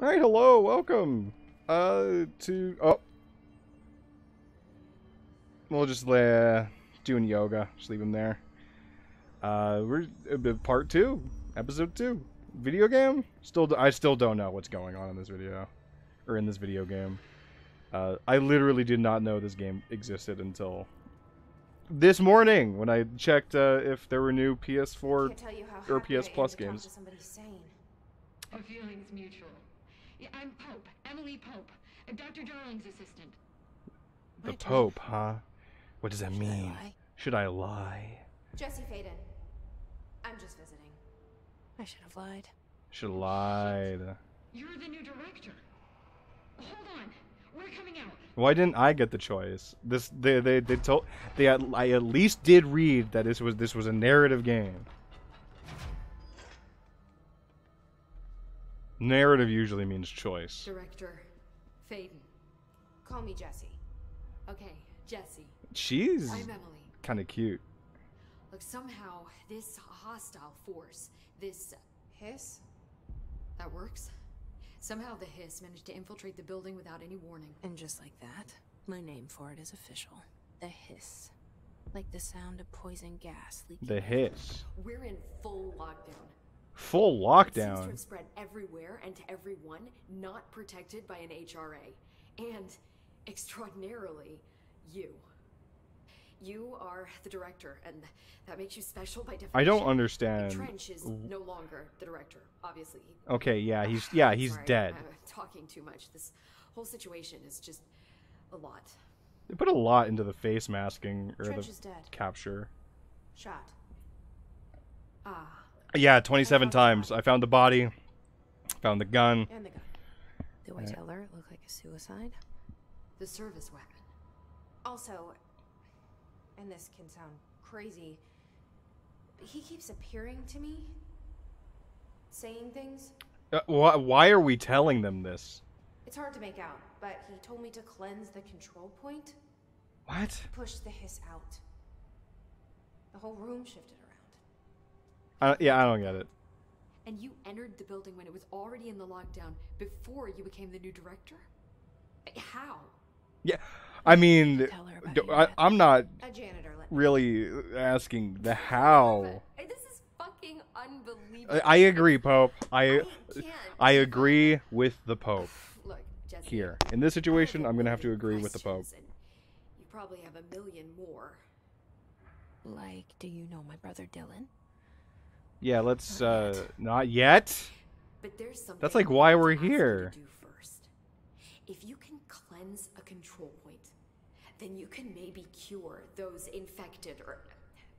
Alright, hello, welcome. Uh, to, oh. We'll just, uh, doing yoga. Just leave him there. Uh, we're, uh, part two. Episode two. Video game? Still, I still don't know what's going on in this video. Or in this video game. Uh, I literally did not know this game existed until this morning when I checked uh, if there were new PS4 Can't tell you how or PS Plus to talk games. to somebody sane. Our feelings mutual. Yeah, I'm Pope, Emily Pope, Dr. Darling's assistant. The Pope, huh? What does that Should mean? lie? Should I lie? Jesse Faden. I'm just visiting. I should have lied. Should lie. You're the new director. Hold on, we're coming out. Why didn't I get the choice? This they they they told they at, I at least did read that this was this was a narrative game. Narrative usually means choice. Director Faden. Call me Jesse. Okay, Jesse. She's I'm Emily. kind of cute. Look, somehow this hostile force, this uh, hiss, that works. Somehow the hiss managed to infiltrate the building without any warning. And just like that, my name for it is official. The hiss. Like the sound of poison gas leaking. The hiss. We're in full lockdown. Full It seems to lockdown. have spread everywhere and to everyone not protected by an HRD. And extraordinarily, you. You are the director, and that makes you special by definition. I don't understand. Trench is no longer the director, obviously. Okay, yeah, he's yeah, he's Sorry, dead. I'm talking too much. This whole situation is just a lot. They put a lot into the face masking or Trench the capture. Shot. Ah, Yeah, 27 found times. I found the body. Found the gun. and the gun. Do I tell her it looked like a suicide? The service weapon. Also, and this can sound crazy, he keeps appearing to me, saying things. Uh, why, why are we telling them this? It's hard to make out, but he told me to cleanse the control point, What? push the hiss out. The whole room shifted around. Uh, yeah, I don't get it. And you entered the building when it was already in the lockdown before you became the new director? How? Yeah, I mean, Tell her about d- your I, death. I'm not A janitor really asking the how. This is fucking unbelievable. I, I agree, Pope. I I. I agree with the Pope Look, Jesse. here. In this situation, I have a I'm gonna have to agree with the Pope. You probably have a million more. Like, do you know my brother Dylan? Yeah, let's uh not yet. But there's something That's like why we're ask to here. Do first. If you can cleanse a control point, then you can maybe cure those infected or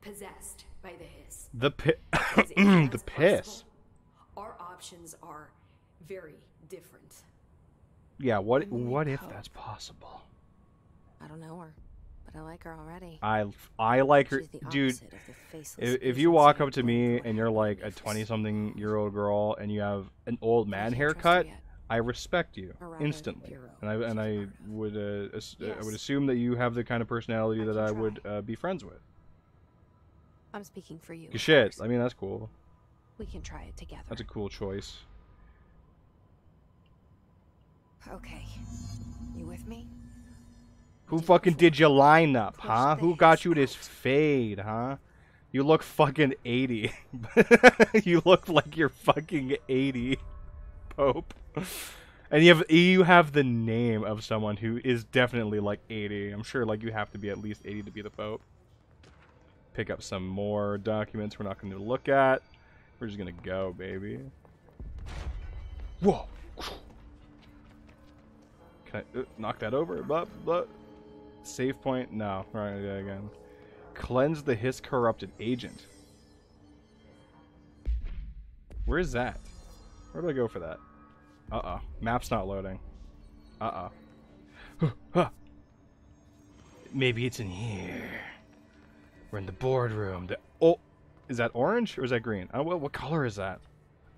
possessed by the hiss. The pi- the piss. possible, Our options are very different. Yeah, what what if Pope. that's possible? I don't know her, but I like her already. I I like her, dude. opposite of the faceless If, if you walk up to me and you're like a 20 something year old girl and you have an old man can't trust her haircut. I respect you instantly, and I and I would uh, as- uh, I would assume that you have the kind of personality I that I would uh, be friends with. I'm speaking for you. Shit. I mean that's cool. We can try it together. That's a cool choice. Okay. You with me? Who fucking did your lineup, Push huh? Who got you this fade, huh? You look fucking 80. you look like you're fucking 80, Pope. And you have you have the name of someone who is definitely like 80. I'm sure like you have to be at least 80 to be the Pope. Pick up some more documents we're not going to look at. We're just going to go, baby. Whoa. Can I uh, knock that over? But but Save point? No. Alright, yeah, again. Cleanse the hiss corrupted agent. Where is that? Where do I go for that? Uh-oh. Map's not loading. Uh-oh. Maybe it's in here. We're in the boardroom. The oh, is that orange or is that green? Oh, what, what color is that?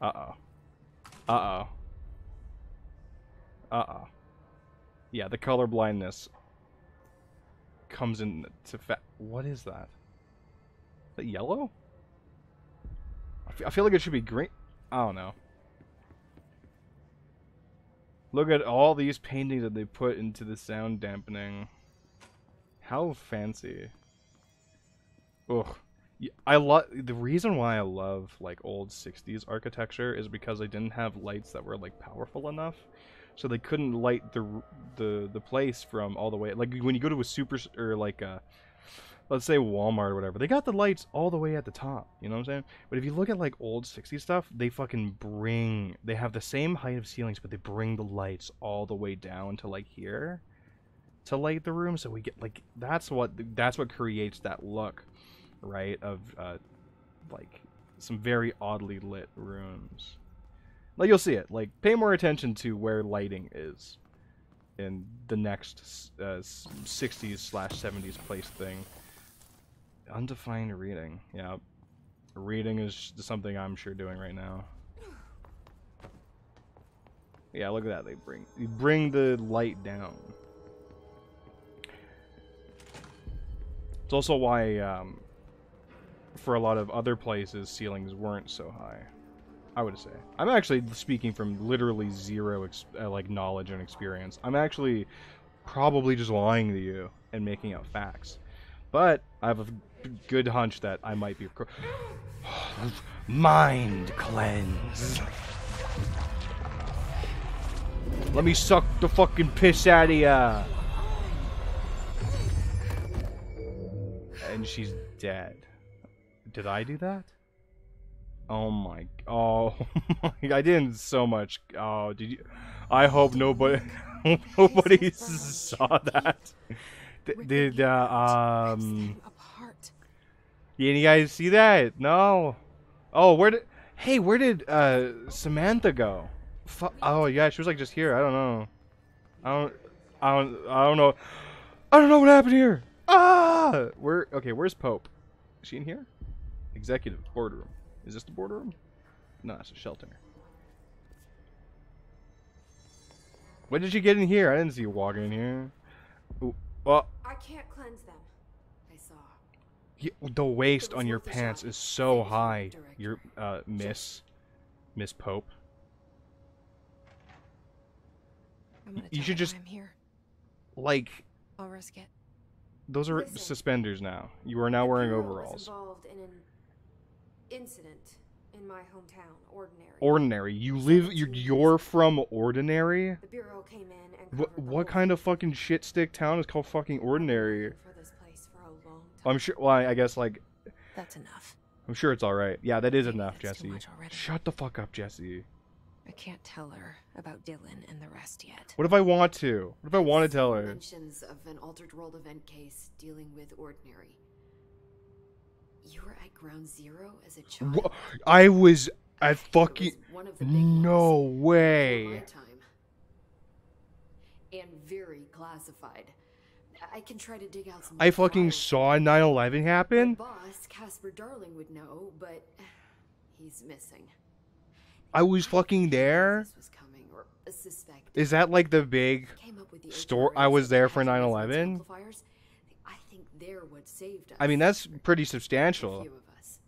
Uh-oh. Uh-oh. Uh-oh. Yeah, the color blindness comes in to fa- What is that? Is that yellow? I fe- I feel like it should be green. I don't know. Look at all these paintings that they put into the sound dampening. How fancy. Ugh. I love the reason why I love like old 60s architecture is because they didn't have lights that were like powerful enough. So they couldn't light the the the place from all the way like when you go to a super or like a let's say Walmart or whatever, they got the lights all the way at the top. You know what I'm saying? But if you look at like old 60s stuff, they fucking bring they have the same height of ceilings, but they bring the lights all the way down to like here to light the room. So we get like that's what that's what creates that look, right? Of uh, like some very oddly lit rooms. Like you'll see it. Like pay more attention to where lighting is in the next uh, 60s slash 70s place thing. Undefined reading. Yeah. Reading is something I'm sure doing right now. Yeah, look at that. They bring you bring the light down. It's also why um, for a lot of other places ceilings weren't so high. I would say. I'm actually speaking from literally zero ex- uh, like knowledge and experience. I'm actually probably just lying to you and making up facts. But I have a good hunch that I might be cor- mind cleanse. Let me suck the fucking piss out of ya. And she's dead. Did I do that? Oh my! Oh, my, I didn't so much. Oh, did you? I hope nobody, nobody saw that. Did uh, um? you guys see that? No. Oh, where did? Hey, where did uh Samantha go? Fu- oh yeah, she was like just here. I don't know. I don't. I don't. I don't know. I don't know what happened here. Ah! Where? Okay, where's Pope? Is she in here? Executive boardroom. Is this the boardroom? No, it's a shelter. When did you get in here? I didn't see you walking in here. Ooh, oh, I can't cleanse them. I saw. y- the waist It on your pants shot. is so Thank you, high. Director. Your uh, Miss, Miss Pope. I'm gonna You tell should just- I'm here. Like I'll risk it. those are Listen. suspenders now. You are now wearing Bureau was overalls. involved in an incident in my hometown, Ordinary. Ordinary. You live. You're, you're from Ordinary. the bureau came in and What what kind of fucking shit stick town is called fucking Ordinary? For this place for a long time. I'm sure. Well, I I guess like That's enough. I'm sure it's all right. Yeah, that is enough, Jesse. Shut the fuck up, Jesse. I can't tell her about Dylan and the rest yet. What if I want to? What if I want to tell her? Mentions of an altered world event case dealing with Ordinary. You were at Ground Zero as a child. Wha- I was at was fucking. one of the big No my way. time. And very classified. I can try to dig out some. I fucking files. saw 9/11 My happen. boss, Casper Darling, would know, but he's missing. I was fucking there. Was coming. Is that like the big? Came up with the store- I was there for these 9/11? They're what saved us. I mean, that's pretty A substantial. few of us.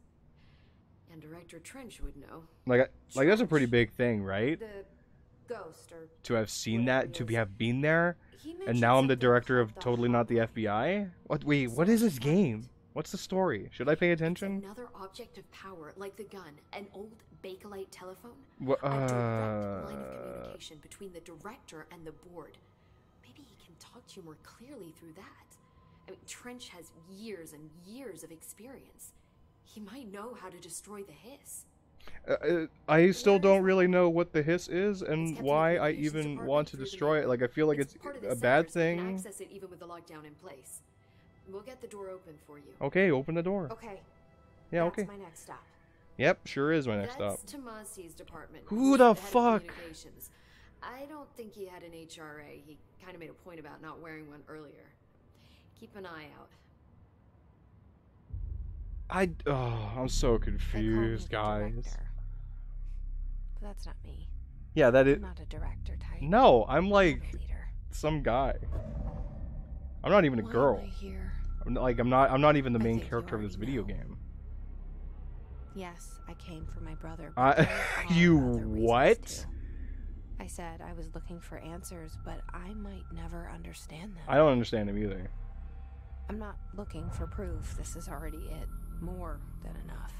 And Director Trench would know. Like, like that's a pretty big thing, right? The ghost, or To have seen that, to be have been there, and now I'm the director of Totally Not the FBI. What? Wait, what is this game? What's the story? Should I pay attention? Another object of power, like the gun, an old Bakelite telephone. What? a direct line of Uh, communication between the director and the board. Maybe he can talk to you more clearly through that. I mean, Trench has years and years of experience. He might know how to destroy the hiss. uh, uh, I still don't really know what the hiss is and why I even want to destroy it. Like I feel like it's, the a bad sector, so you can thing. access it even with the lockdown in place. We'll get the door open for you. Okay, open the door. Okay. Yeah, that's okay. my next stop. Yep, sure is my next stop. Tomasi's department. Who the fuck? I don't think he had an HRD. He kind of made a point about not wearing one earlier. Keep an eye out. I oh, I'm so They call me confused, guys. But that's not me. Yeah, that is. I'm not a director type. No, I'm like some guy. I'm not even a Why girl. I here? I'm not- like I'm not. I'm not even the main character of this video know. game. Yes, I came for my brother. are you what? too. I said I was looking for answers, but I might never understand them. I don't understand them either. I'm not looking for proof. This is already it. More than enough.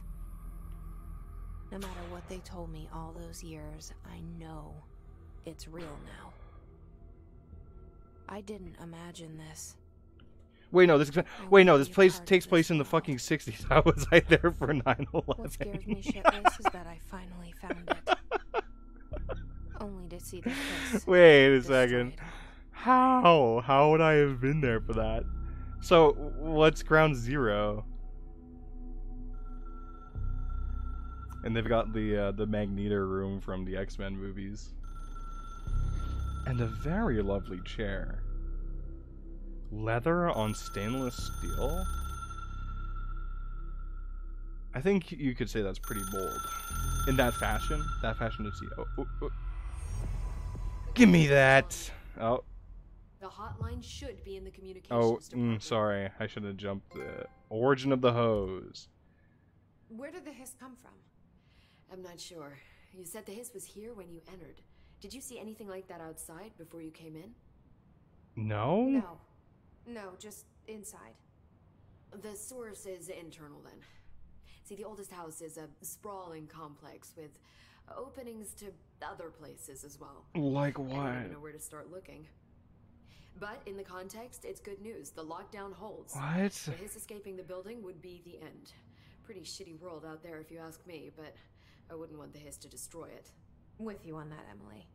No matter what they told me all those years, I know it's real now. I didn't imagine this. Wait, no, this wait, no, this place takes place in the fucking 60s. How was I there for 9/11? What scares me shitless is that I finally found it. Only to see the hiss Wait a destroy second. How? How would I have been there for that? So, what's ground zero? And they've got the uh, the Magneto room from the X Men movies, and a very lovely chair. Leather on stainless steel. I think you could say that's pretty bold. In that fashion, that fashion to see. Oh, oh, oh. Give me that. Oh, The hotline should be in the communications Oh, department. mm, sorry. I should have jumped the origin of the hose. Where did the hiss come from? I'm not sure. You said the hiss was here when you entered. Did you see anything like that outside before you came in? No? No. No, just inside. The source is internal then. See, the oldest house is a sprawling complex with openings to other places as well. Like what? I don't know where to start looking. But in the context, it's good news. The lockdown holds. What? Hiss escaping the building would be the end. Pretty shitty world out there if you ask me, but I wouldn't want the hiss to destroy it. With you on that, Emily.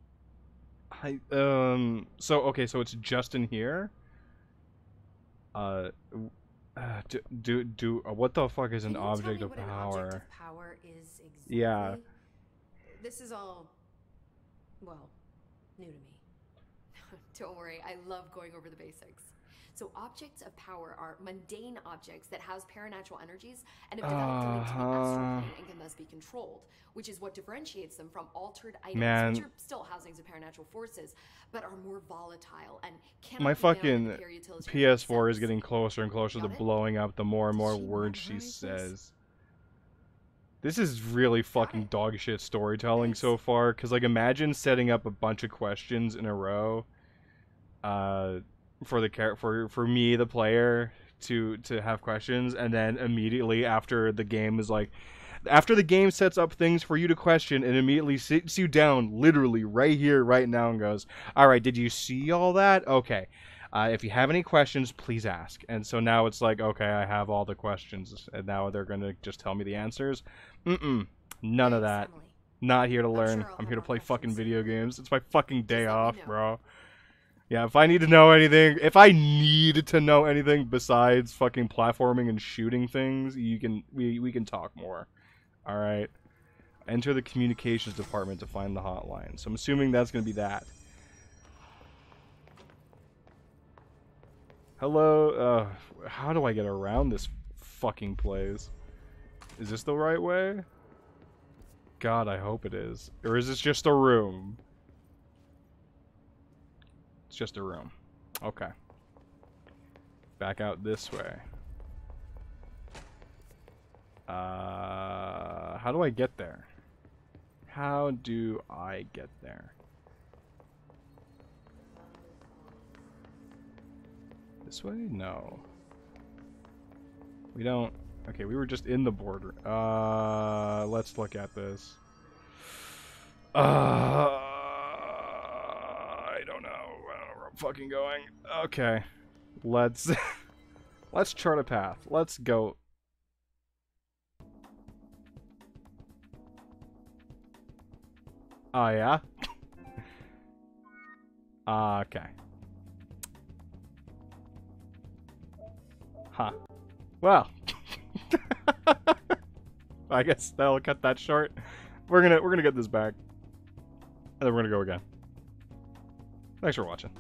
I um. So okay, so it's just in here. Uh, uh do do do. Uh, what the fuck is an Can you tell object me of what an power? object of power is exactly? Yeah. This is all, well, new to me. Don't worry, I love going over the basics. So, objects of power are mundane objects that house paranatural energies and have developed a link to the uh-huh. astral plane and can thus be controlled, which is what differentiates them from altered items, Man. which are still housings of paranatural forces, but are more volatile and cannot My fucking in the peri-utilitarian PS4 is getting closer and closer to it? blowing up the more and more she words she this? says. This is really fucking it. dog shit storytelling so far. Cause like imagine setting up a bunch of questions in a row, uh, for the char- for for me the player to to have questions, and then immediately after the game is like, after the game sets up things for you to question, and immediately sits you down literally right here right now and goes, all right, did you see all that? Okay. Uh, if you have any questions, please ask. And so now it's like, okay, I have all the questions, and now they're gonna just tell me the answers. Mm-mm, none of that. Not here to learn. I'm here to play fucking video games. It's my fucking day off, bro. Yeah, if I need to know anything, if I need to know anything besides fucking platforming and shooting things, you can we we can talk more. All right. Enter the communications department to find the hotline. So I'm assuming that's gonna be that. Hello. Uh, how do I get around this fucking place? Is this the right way? God, I hope it is. Or is this just a room? It's just a room. Okay. Back out this way. Uh, how do I get there? How do I get there? This way? No. We don't. Okay, we were just in the border. Uh, let's look at this. Uh, I don't know. I don't know where I'm fucking going. Okay, let's let's chart a path. Let's go. Oh yeah. Ah, okay. Huh. Well. I guess that'll cut that short. We're gonna we're gonna get this back. And then we're gonna go again. Thanks for watching.